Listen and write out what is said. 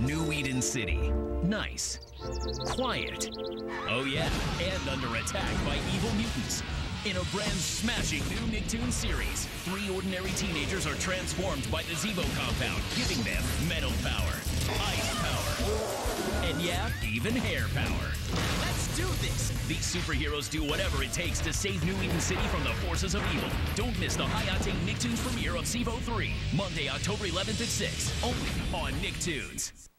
New Eden City. Nice. Quiet. Oh, yeah, and under attack by evil mutants. In a brand smashing new Nicktoons series, three ordinary teenagers are transformed by the Zevo compound, giving them metal power, ice power, and yeah, even hair power. Let's do this! These superheroes do whatever it takes to save New Eden City from the forces of evil. Don't miss the high octane Nicktoons premiere of Zevo-3, Monday, October 11th at 6, only on Nicktoons.